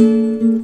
Música